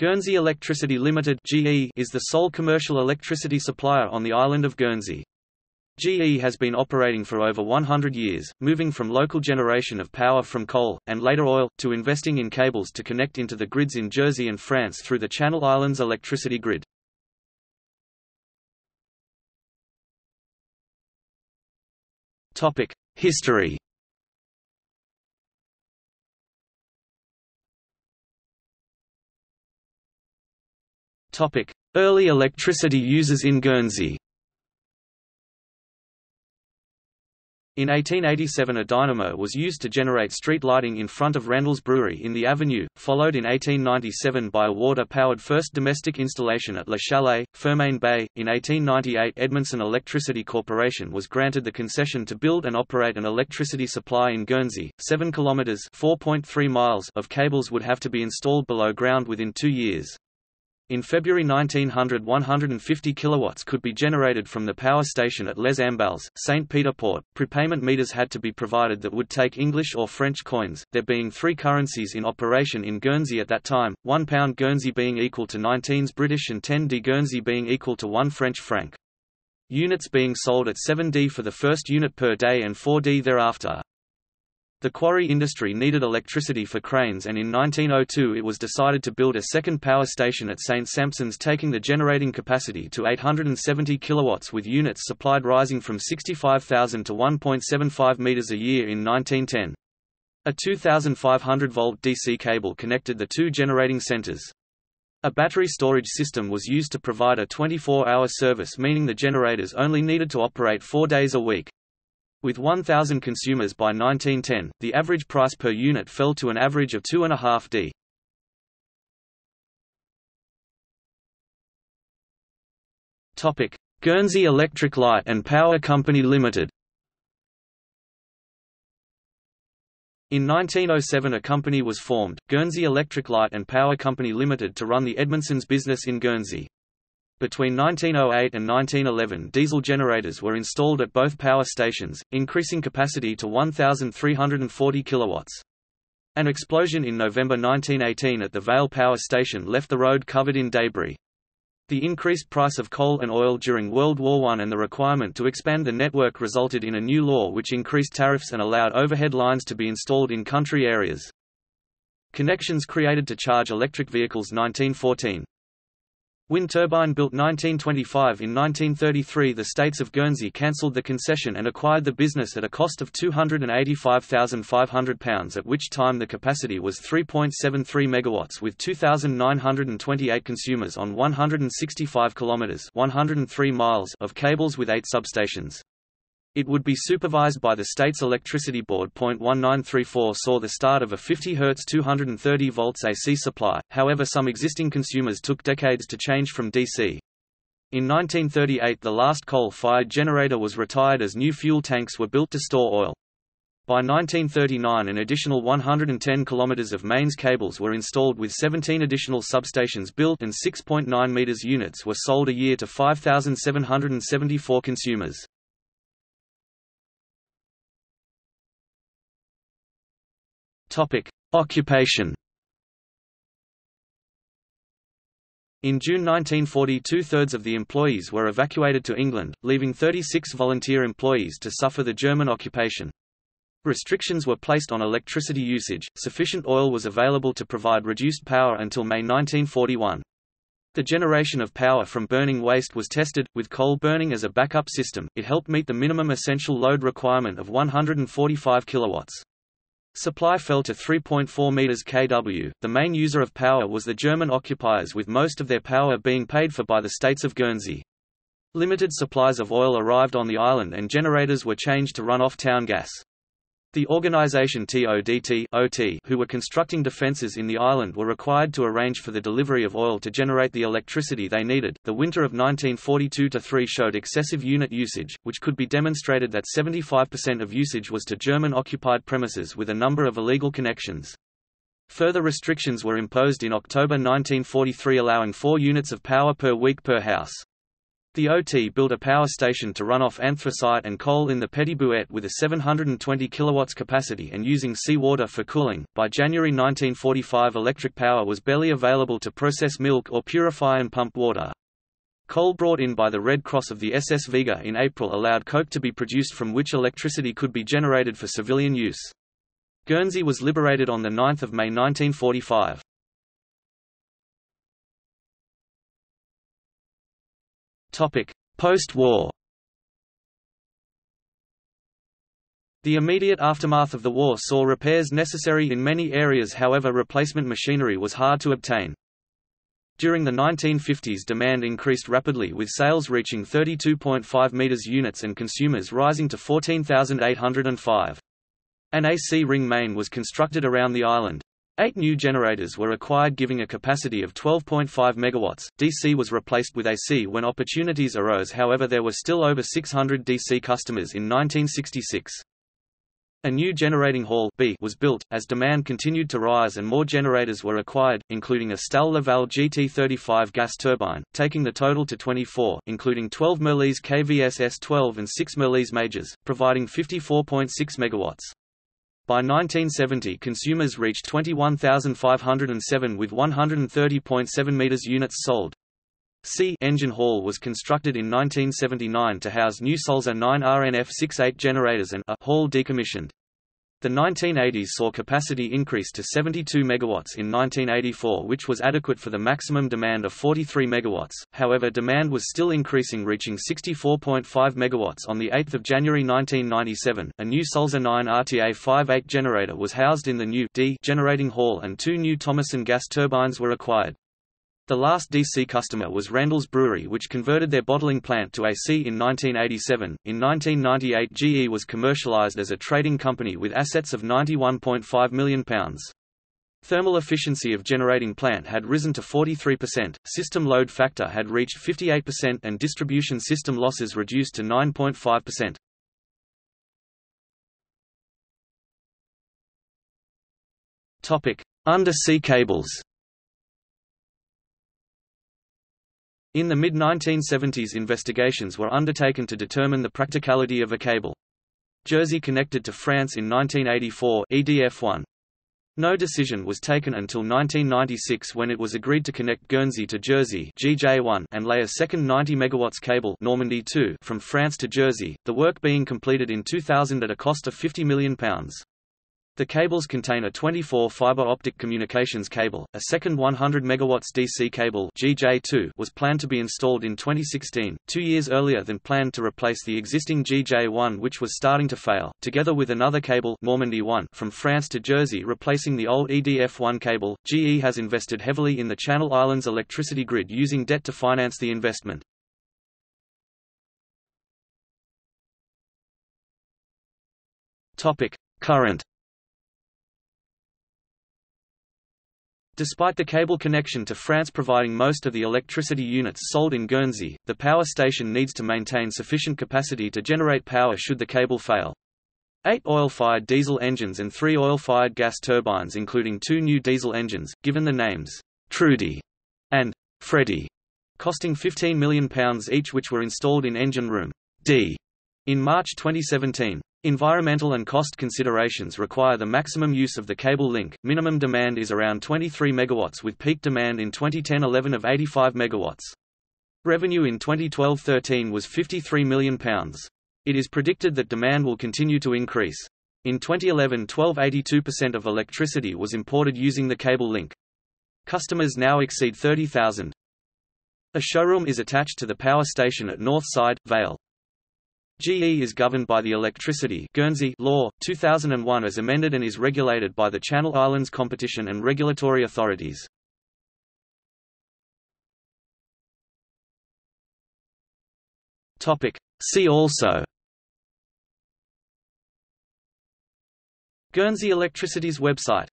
Guernsey Electricity Limited (GE) is the sole commercial electricity supplier on the island of Guernsey. GE has been operating for over 100 years, moving from local generation of power from coal, and later oil, to investing in cables to connect into the grids in Jersey and France through the Channel Islands electricity grid. History Early electricity users in Guernsey In 1887 a dynamo was used to generate street lighting in front of Randall's Brewery in the Avenue, followed in 1897 by a water-powered first domestic installation at Le Chalet, Fermain Bay. In 1898 Edmondson Electricity Corporation was granted the concession to build and operate an electricity supply in Guernsey. 7 kilometers (4.3 miles) of cables would have to be installed below ground within 2 years. In February 1900 150 kilowatts could be generated from the power station at Les Ambales, St. Peter Port. Prepayment meters had to be provided that would take English or French coins, there being three currencies in operation in Guernsey at that time, £1 Guernsey being equal to 19s British and 10d Guernsey being equal to 1 French franc. Units being sold at 7d for the first unit per day and 4d thereafter. The quarry industry needed electricity for cranes and in 1902 it was decided to build a second power station at St. Sampson's taking the generating capacity to 870 kilowatts with units supplied rising from 65,000 to 1.75 meters a year in 1910. A 2,500-volt DC cable connected the two generating centers. A battery storage system was used to provide a 24-hour service meaning the generators only needed to operate four days a week. With 1,000 consumers by 1910, the average price per unit fell to an average of 2.5 d. Topic: Guernsey Electric Light and Power Company Limited. In 1907 a company was formed, Guernsey Electric Light and Power Company Limited to run the Edmondson's business in Guernsey. Between 1908 and 1911 diesel generators were installed at both power stations, increasing capacity to 1,340 kilowatts. An explosion in November 1918 at the Vale Power Station left the road covered in debris. The increased price of coal and oil during World War I and the requirement to expand the network resulted in a new law which increased tariffs and allowed overhead lines to be installed in country areas. Connections created to charge electric vehicles 1914 Wind turbine built 1925 In 1933 the States of Guernsey cancelled the concession and acquired the business at a cost of £285,500 at which time the capacity was 3.73 MW with 2,928 consumers on 165 kilometres 103 miles of cables with eight substations. It would be supervised by the state's electricity board. 1934 saw the start of a 50 Hz 230 volts AC supply, however some existing consumers took decades to change from DC. In 1938 the last coal-fired generator was retired as new fuel tanks were built to store oil. By 1939 an additional 110 km of mains cables were installed with 17 additional substations built and 6.9 meters units were sold a year to 5,774 consumers. Topic: Occupation. In June 1940 two-thirds of the employees were evacuated to England, leaving 36 volunteer employees to suffer the German occupation. Restrictions were placed on electricity usage, sufficient oil was available to provide reduced power until May 1941. The generation of power from burning waste was tested, with coal burning as a backup system, it helped meet the minimum essential load requirement of 145 kilowatts. Supply fell to 3.4 meters kW. The main user of power was the German occupiers with most of their power being paid for by the states of Guernsey. Limited supplies of oil arrived on the island and generators were changed to run off town gas. The organization TODT OT, who were constructing defenses in the island were required to arrange for the delivery of oil to generate the electricity they needed. The winter of 1942-3 showed excessive unit usage, which could be demonstrated that 75% of usage was to German-occupied premises with a number of illegal connections. Further restrictions were imposed in October 1943 allowing 4 units of power per week per house. The OT built a power station to run off anthracite and coal in the Petit Bouet with a 720 kW capacity and using seawater for cooling. By January 1945, electric power was barely available to process milk or purify and pump water. Coal brought in by the Red Cross of the SS Vega in April allowed coke to be produced from which electricity could be generated for civilian use. Guernsey was liberated on 9 May 1945. Post-war The immediate aftermath of the war saw repairs necessary in many areas however replacement machinery was hard to obtain. During the 1950s demand increased rapidly with sales reaching 32.5 meters units and consumers rising to 14,805. An AC ring main was constructed around the island. Eight new generators were acquired giving a capacity of 12.5 MW. DC was replaced with AC when opportunities arose however there were still over 600 DC customers in 1966. A new generating hall B was built, as demand continued to rise and more generators were acquired, including a Stal Laval GT35 gas turbine, taking the total to 24, including 12 Mirrlees KVS S12 and 6 Mirrlees Majors, providing 54.6 MW. By 1970 consumers reached 21,507 with 130.7 meters units sold. C engine hall was constructed in 1979 to house new Sulzer 9 RNF68 generators and a hall decommissioned. The 1980s saw capacity increase to 72 MW in 1984 which was adequate for the maximum demand of 43 MW, however demand was still increasing reaching 64.5 MW on 8 January 1997. A new Sulzer 9 RTA58 generator was housed in the new D generating hall and two new Thomassen gas turbines were acquired. The last DC customer was Randall's Brewery which converted their bottling plant to AC in 1987. In 1998 GE was commercialized as a trading company with assets of £91.5 million. Thermal efficiency of generating plant had risen to 43%, system load factor had reached 58% and distribution system losses reduced to 9.5%. Topic: Undersea cables. In the mid-1970s investigations were undertaken to determine the practicality of a cable. Jersey connected to France in 1984 EDF1. No decision was taken until 1996 when it was agreed to connect Guernsey to Jersey GJ1 and lay a second 90 MW cable Normandy 2 from France to Jersey, the work being completed in 2000 at a cost of £50 million. The cables contain a 24 fiber optic communications cable. A second 100 MW DC cable GJ2 was planned to be installed in 2016, two years earlier than planned to replace the existing GJ1 which was starting to fail, together with another cable Normandy 1 from France to Jersey replacing the old EDF1 cable. GE has invested heavily in the Channel Islands electricity grid using debt to finance the investment. Topic: Current Despite the cable connection to France providing most of the electricity units sold in Guernsey, the power station needs to maintain sufficient capacity to generate power should the cable fail. Eight oil-fired diesel engines and three oil-fired gas turbines including two new diesel engines, given the names Trudy and Freddy, costing £15 million each which were installed in engine room D in March 2017. Environmental and cost considerations require the maximum use of the cable link. Minimum demand is around 23 MW with peak demand in 2010-11 of 85 MW. Revenue in 2012-13 was £53 million. It is predicted that demand will continue to increase. In 2011-12 82% of electricity was imported using the cable link. Customers now exceed 30,000. A showroom is attached to the power station at North Side, Vale. GE is governed by the Electricity Guernsey Law, 2001 as amended and is regulated by the Channel Islands Competition and Regulatory Authorities. See also Guernsey Electricity's website